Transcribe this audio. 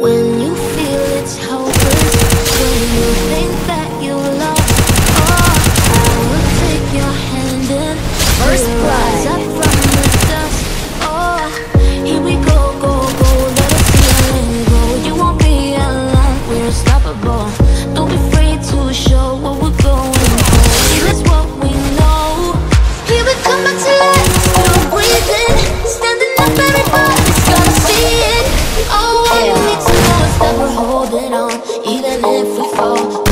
When you feel it's hopeless When you think that you lost oh, I will take your hand and First blood. even if we fall.